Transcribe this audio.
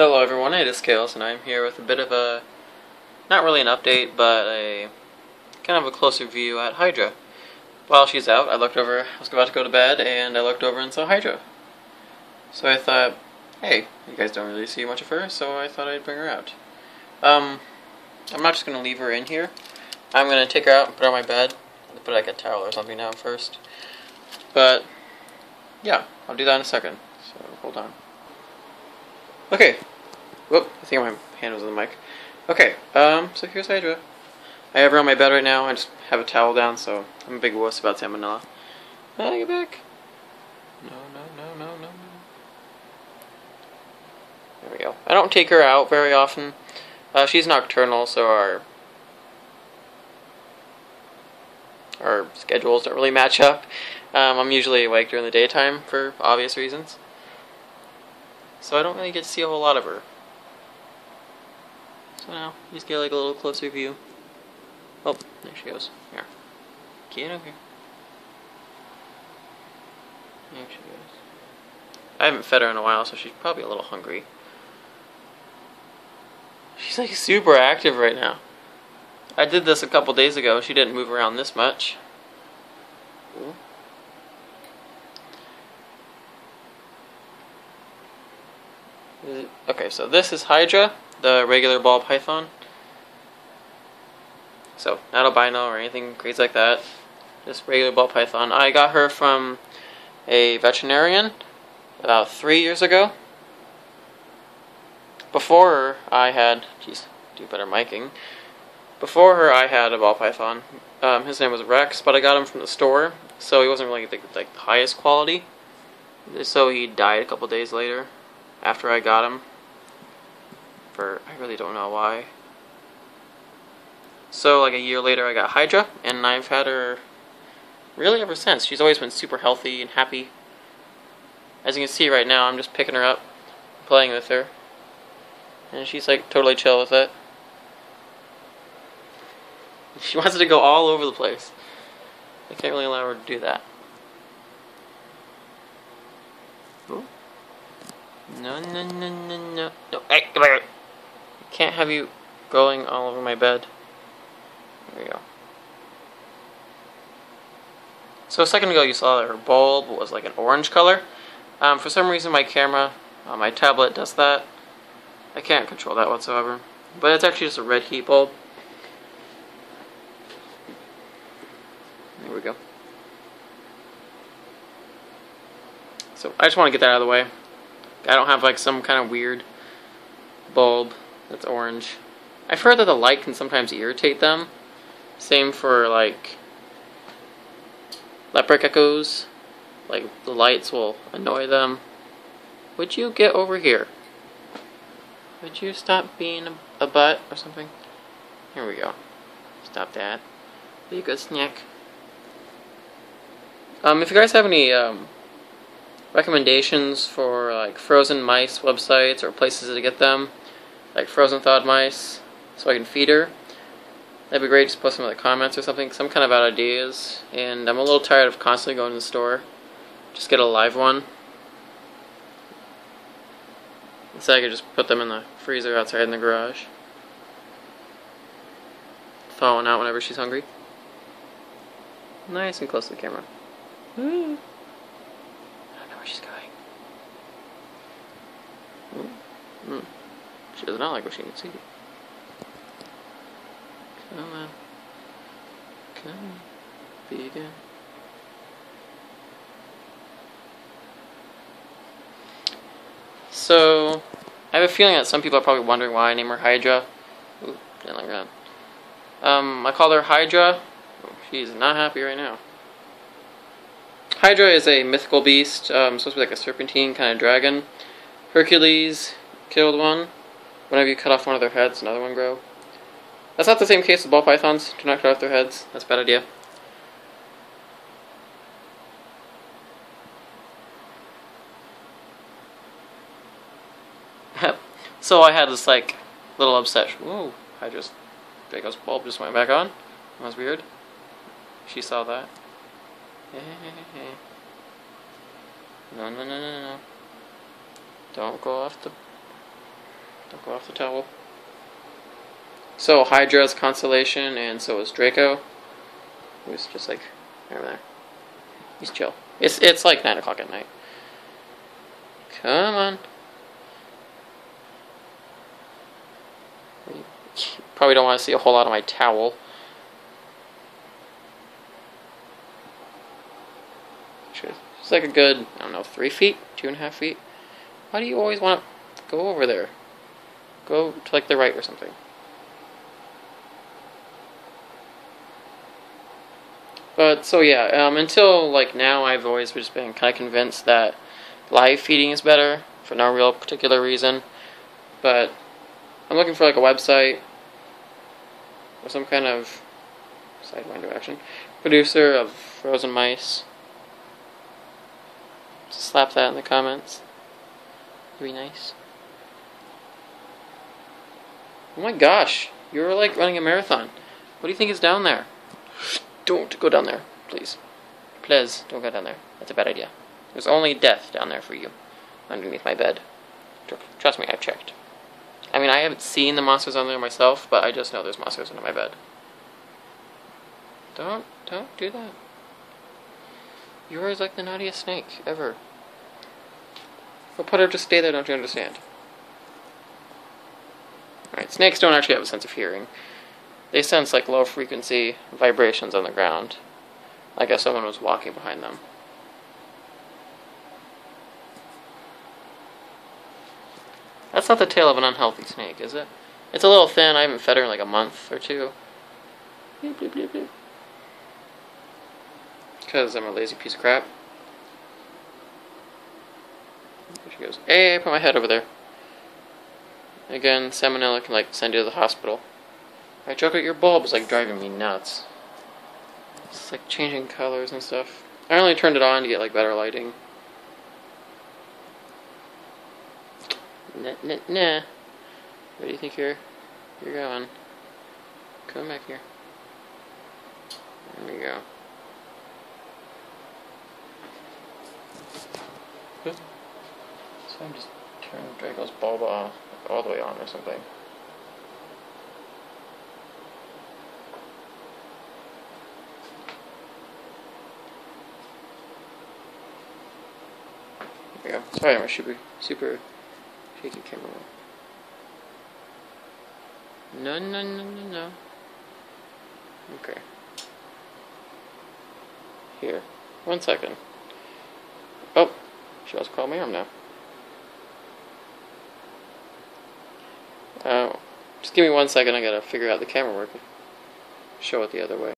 Hello everyone, it is Chaos and I'm here with a bit of a, not really an update, but a kind of a closer view at Hydra. While she's out, I looked over, I was about to go to bed, and I looked over and saw Hydra. So I thought, hey, you guys don't really see much of her, so I thought I'd bring her out. Um, I'm not just going to leave her in here. I'm going to take her out and put her on my bed, put like a towel or something down first. But, yeah, I'll do that in a second, so hold on. Okay. Whoop, I think my hand was on the mic. Okay, um, so here's Hydra. I have her on my bed right now. I just have a towel down, so I'm a big wuss about salmonella. Ah, get back. No, no, no, no, no, no. There we go. I don't take her out very often. Uh, she's nocturnal, so our our schedules don't really match up. Um, I'm usually awake during the daytime for obvious reasons so I don't really get to see a whole lot of her. So now, just get like a little closer view. Oh, there she goes. Here. Get over here. There she goes. I haven't fed her in a while, so she's probably a little hungry. She's like super active right now. I did this a couple days ago. She didn't move around this much. Ooh. Okay, so this is Hydra, the regular ball python. So, not albino or anything crazy like that. Just regular ball python. I got her from a veterinarian about three years ago. Before her, I had, jeez, do better miking. Before her, I had a ball python. Um, his name was Rex, but I got him from the store, so he wasn't really the, like the highest quality. So he died a couple days later after I got him. For I really don't know why. So like a year later I got Hydra and I've had her really ever since. She's always been super healthy and happy. As you can see right now I'm just picking her up, playing with her. And she's like totally chill with it. She wants to go all over the place. I can't really allow her to do that. No, no, no, no, no. No, hey, come here. I can't have you going all over my bed. There we go. So a second ago you saw that her bulb was like an orange color. Um, for some reason my camera, uh, my tablet does that. I can't control that whatsoever. But it's actually just a red heat bulb. There we go. So I just want to get that out of the way. I don't have like some kind of weird bulb that's orange. I've heard that the light can sometimes irritate them. Same for like leopard geckos. Like the lights will annoy them. Would you get over here? Would you stop being a, a butt or something? Here we go. Stop that. Be a good snack. Um, if you guys have any um, recommendations for like frozen mice websites or places to get them, like frozen thawed mice, so I can feed her. That'd be great. Just post some of the comments or something. Some kind of out ideas. And I'm a little tired of constantly going to the store. Just get a live one. So I could just put them in the freezer outside in the garage. Thaw one out whenever she's hungry. Nice and close to the camera. Ooh where she's going. Mm. She does not like what she can see. Come on. Come on. Be again. So, I have a feeling that some people are probably wondering why I name her Hydra. Ooh, didn't like that. Um, I call her Hydra. She's not happy right now. Hydra is a mythical beast, um, supposed to be like a serpentine kind of dragon. Hercules killed one. Whenever you cut off one of their heads, another one grow. That's not the same case with ball pythons. Do not cut off their heads. That's a bad idea. so I had this like little obsession. Whoa! I just Draco's bulb just went back on. That was weird. She saw that. No, no, no, no, no. Don't go off the... Don't go off the towel. So Hydra's Constellation, and so is Draco. Who's just like over there. He's chill. It's it's like nine o'clock at night. Come on. Probably don't want to see a whole lot of my towel. It's like a good, I don't know, three feet, two and a half feet. Why do you always want to go over there? Go to like the right or something. But so yeah, um, until like now, I've always just been kind of convinced that live feeding is better for no real particular reason. But I'm looking for like a website or some kind of sidewinder action producer of frozen mice. Slap that in the comments. It'd be nice. Oh my gosh, you're like running a marathon. What do you think is down there? Don't go down there, please. Please, don't go down there. That's a bad idea. There's only death down there for you, underneath my bed. Trust me, I've checked. I mean, I haven't seen the monsters under there myself, but I just know there's monsters under my bed. Don't, don't do that. You're always like the naughtiest snake ever. But put her to stay there, don't you understand? Alright, snakes don't actually have a sense of hearing. They sense like low frequency vibrations on the ground. Like if someone was walking behind them. That's not the tail of an unhealthy snake, is it? It's a little thin. I haven't fed her in like a month or two. Because I'm a lazy piece of crap. There she goes. Hey, I put my head over there. Again, salmonella can like send you to the hospital. I joke that your bulb is like driving me nuts. It's like changing colors and stuff. I only turned it on to get like better lighting. Nah, nah, nah. Where do you think you're, you're going? Come back here. There we go. So I'm just turning Draco's bulb off, all the way on or something. There we go. Sorry, a super, super shaky camera. No, no, no, no, no. Okay. Here. One second. Call my arm now. Oh, uh, just give me one second. I gotta figure out the camera work. Show it the other way.